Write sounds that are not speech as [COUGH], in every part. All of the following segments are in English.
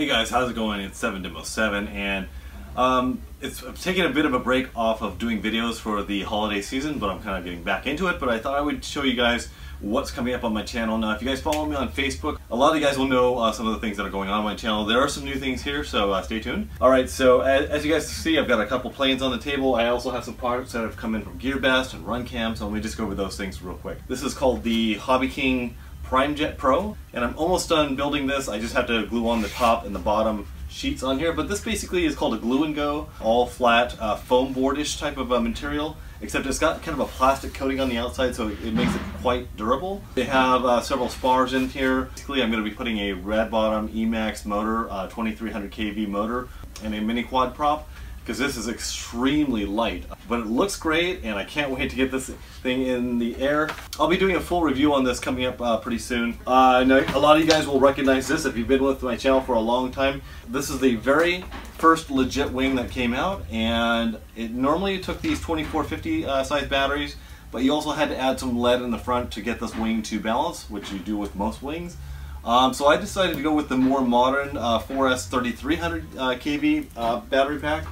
Hey guys, how's it going? It's 7 Demo 7 and um, it's I'm taking a bit of a break off of doing videos for the holiday season, but I'm kind of getting back into it. But I thought I would show you guys what's coming up on my channel. Now, if you guys follow me on Facebook, a lot of you guys will know uh, some of the things that are going on on my channel. There are some new things here, so uh, stay tuned. All right, so as, as, you guys see, I've got a couple planes on the table. I also have some products that have come in from GearBest and RunCam, so let me just go over those things real quick. This is called the Hobby King Prime Jet Pro, and I'm almost done building this. I just have to glue on the top and the bottom sheets on here, but this basically is called a glue and go, all flat uh, foam boardish type of uh, material, except it's got kind of a plastic coating on the outside, so it, makes it quite durable. They have uh, several spars in here. Basically, I'm going to be putting a red bottom Emax motor, 2300 kV motor, and a mini quad prop because this is extremely light. But it looks great and I can't wait to get this thing in the air. I'll be doing a full review on this coming up uh, pretty soon. Uh, a lot of you guys will recognize this if you've been with my channel for a long time. This is the very first legit wing that came out and it normally took these 2450 uh, size batteries but you also had to add some lead in the front to get this wing to balance, which you do with most wings. Um, so I decided to go with the more modern uh, 4S 3300 uh, kV uh, battery pack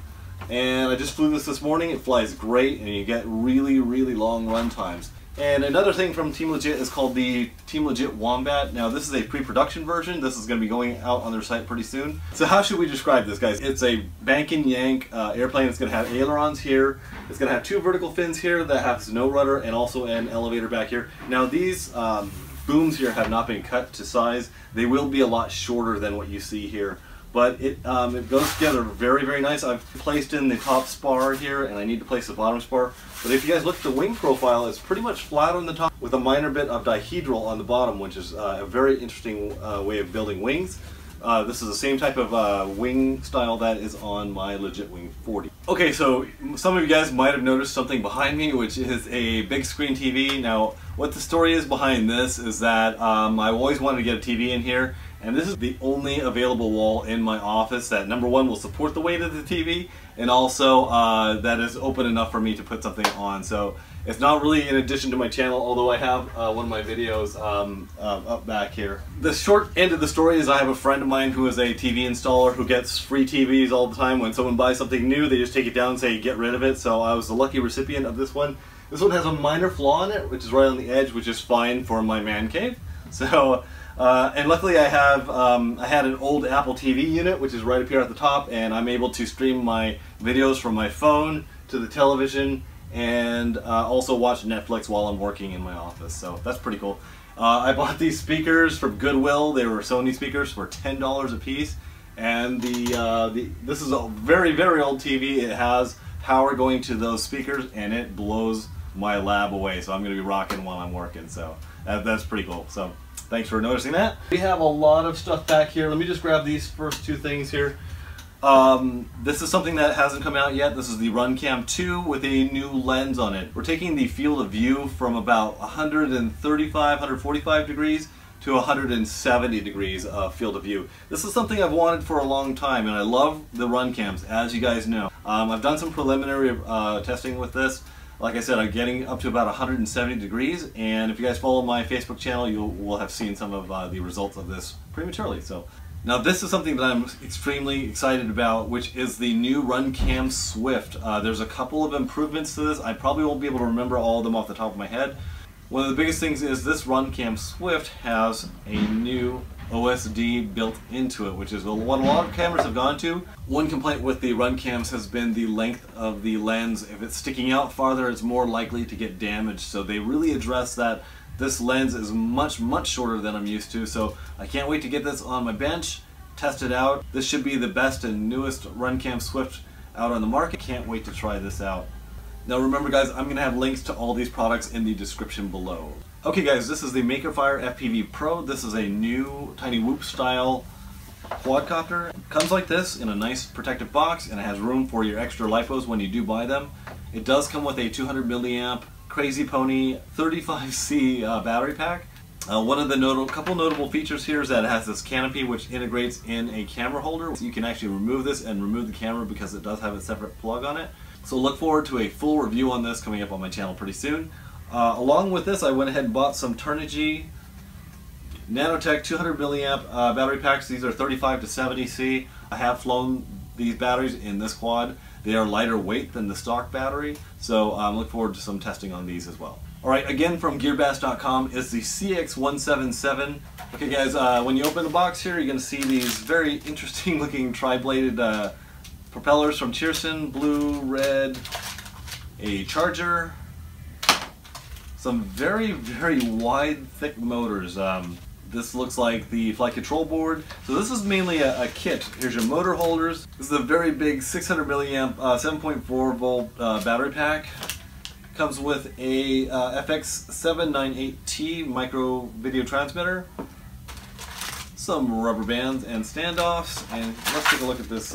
and I just flew this this morning. It flies great and you get really, really long run times. And another thing from Team Legit is called the Team Legit Wombat. Now this is a pre-production version. This is going to be going out on their site pretty soon. So how should we describe this, guys? It's a bank and yank uh, airplane. It's going to have ailerons here. It's going to have two vertical fins here that has no rudder and also an elevator back here. Now these um, booms here have not been cut to size. They will be a lot shorter than what you see here but it, um, it goes together very, very nice. I've placed in the top spar here, and I need to place the bottom spar. But if you guys look at the wing profile, it's pretty much flat on the top with a minor bit of dihedral on the bottom, which is uh, a very interesting uh, way of building wings. Uh, this is the same type of uh, wing style that is on my Legit Wing 40. Okay, so some of you guys might have noticed something behind me, which is a big screen TV. Now, what the story is behind this is that um, I always wanted to get a TV in here, and this is the only available wall in my office that number one will support the weight of the TV and also uh, that is open enough for me to put something on. So it's not really in addition to my channel, although I have uh, one of my videos um, uh, up back here. The short end of the story is I have a friend of mine who is a TV installer who gets free TVs all the time. When someone buys something new, they just take it down and say, get rid of it. So I was the lucky recipient of this one. This one has a minor flaw in it, which is right on the edge, which is fine for my man cave. So uh, and luckily I have, um, I had an old Apple TV unit, which is right up here at the top, and I'm able to stream my videos from my phone to the television and uh, also watch Netflix while I'm working in my office. So that's pretty cool. Uh, I bought these speakers from Goodwill. They were Sony speakers for $10 a piece. And the, uh, the this is a very, very old TV. It has power going to those speakers and it blows my lab away. So I'm going to be rocking while I'm working. So that, that's pretty cool. So Thanks for noticing that. We have a lot of stuff back here. Let me just grab these first two things here. Um, this is something that hasn't come out yet. This is the RunCam 2 with a new lens on it. We're taking the field of view from about 135, 145 degrees to 170 degrees of field of view. This is something I've wanted for a long time and I love the RunCams, as you guys know. Um, I've done some preliminary uh, testing with this. Like I said, I'm getting up to about 170 degrees, and if you guys follow my Facebook channel, you will have seen some of uh, the results of this prematurely. So now this is something that I'm extremely excited about, which is the new RunCam Swift. Uh, there's a couple of improvements to this. I probably won't be able to remember all of them off the top of my head. One of the biggest things is this RunCam Swift has a new OSD built into it, which is what a lot of cameras have gone to. One complaint with the RunCams has been the length of the lens. If it's sticking out farther, it's more likely to get damaged. So they really address that. This lens is much, much shorter than I'm used to, so I can't wait to get this on my bench, test it out. This should be the best and newest RunCam Swift out on the market. Can't wait to try this out. Now remember guys, I'm to have links to all these products in the description below. Okay guys, this is the Makerfire FPV Pro. This is a new Tiny Whoop style quadcopter. Comes like this in a nice protective box and it has room for your extra LiPos when you do buy them. It does come with a 200 milliamp Crazy Pony 35C uh, battery pack. Uh, one of the notable, couple notable features here is that it has this canopy which integrates in a camera holder. So you can actually remove this and remove the camera because it does have a separate plug on it. So look forward to a full review on this coming up on my channel pretty soon. Uh, along with this, I went ahead and bought some Turnigy Nanotech 200 milliamp uh, battery packs. These are 35 to 70C. I have flown these batteries in this quad. They are lighter weight than the stock battery, so I'm um, look forward to some testing on these as well. Alright, again from GearBest.com is the CX177. Okay guys, uh, when you open the box here, you're to see these very [LAUGHS] interesting looking tri-bladed uh, propellers from Cheerson, blue, red, a charger, some very, very wide, thick motors. Um, this looks like the flight control board. So this is mainly a, a, kit. Here's your motor holders. This is a very big 600 milliamp, uh, 7.4 volt uh, battery pack. Comes with a uh, FX798T micro video transmitter. Some rubber bands and standoffs. And let's take a look at this.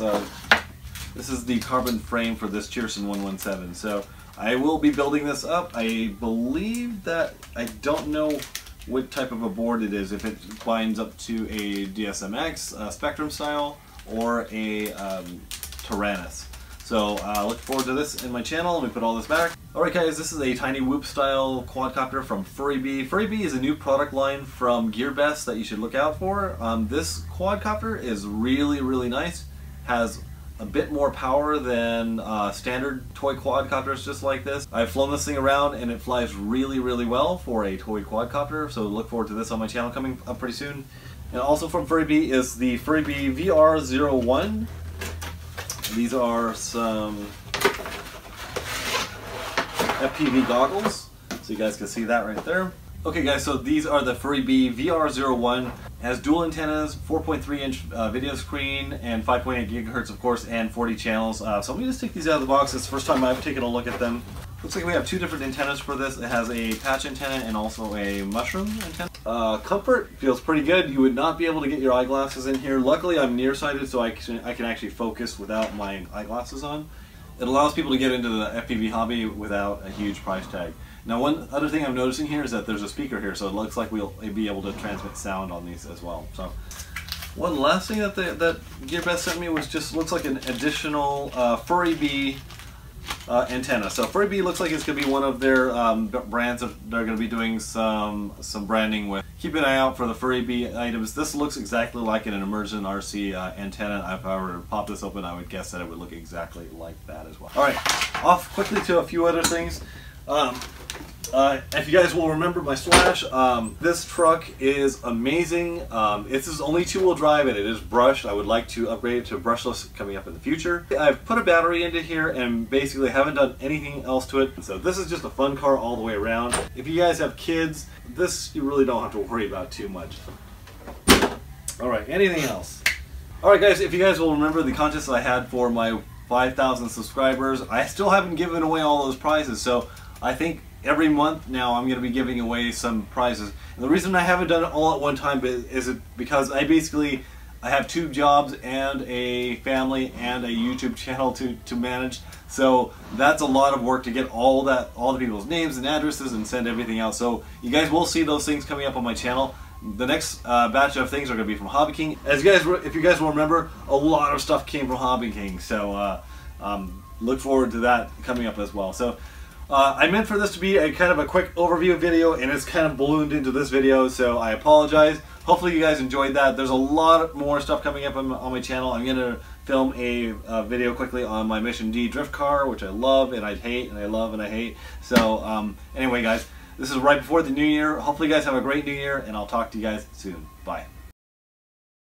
This is the carbon frame for this Cheerson 117. So I will be building this up. I believe that, I don't know what type of a board it is, if it binds up to a DSMX Spektrum style or a um, Taranis. So uh, look forward to this in my channel. Let me put all this back. Alright guys, this is a tiny whoop style quadcopter from FuriBee. FuriBee is a new product line from GearBest that you should look out for. Um, this quadcopter is really, really nice. Has a bit more power than uh, standard toy quadcopters just like this. I've flown this thing around and it flies really really well for a toy quadcopter so look forward to this on my channel coming up pretty soon. And also from FuriBee is the FuriBee VR01. These are some FPV goggles so you guys can see that right there. Okay guys, so these are the FuriBee VR01. It has dual antennas, 4.3 inch uh, video screen, and 5.8 gigahertz of course, and 40 channels. Uh, so let me just take these out of the box. It's the first time I've taken a look at them. Looks like we have two different antennas for this. It has a patch antenna and also a mushroom antenna. Uh, comfort feels pretty good. You would not be able to get your eyeglasses in here. Luckily I'm nearsighted so I can, I can actually focus without my eyeglasses on. It allows people to get into the FPV hobby without a huge price tag. Now one other thing I'm noticing here is that there's a speaker here, so it looks like we'll be able to transmit sound on these as well. So one last thing that the, that GearBest sent me was just looks like an additional uh, FuriBee uh, antenna. So FuriBee looks like it's going to be one of their um, brands that they're going to be doing some some branding with. Keep an eye out for the FuriBee items. This looks exactly like an ImmersionRC uh, antenna. If I were to pop this open, I would guess that it would look exactly like that as well. All right, off quickly to a few other things. Um, uh, if you guys will remember my Slash, um, this truck is amazing. Um, is only two-wheel drive and it is brushed. I would like to upgrade it to brushless coming up in the future. I've put a battery into here and basically haven't done anything else to it. So this is just a fun car all the way around. If you guys have kids, this you really don't have to worry about too much. Alright, anything else? Alright guys, if you guys will remember the contest I had for my 5,000 subscribers, I still haven't given away all those prizes. So I think every month now I'm going to be giving away some prizes. And the reason I haven't done it all at one time is it because I basically I have two jobs and a family and a YouTube channel to, to manage. So that's a lot of work to get all that all the people's names and addresses and send everything out. So you guys will see those things coming up on my channel. The next uh, batch of things are going to be from Hobby King. As you guys, if you guys will remember, a lot of stuff came from Hobby King. So uh, um, look forward to that coming up as well. So uh, I meant for this to be a kind of a quick overview video and it's kind of ballooned into this video so I apologize. Hopefully you guys enjoyed that. There's a lot more stuff coming up on, on my channel. I'm going to film a video quickly on my Mission D drift car which I love and I hate and I love and I hate. So um, anyway guys, this is right before the new year. Hopefully you guys have a great new year and I'll talk to you guys soon. Bye.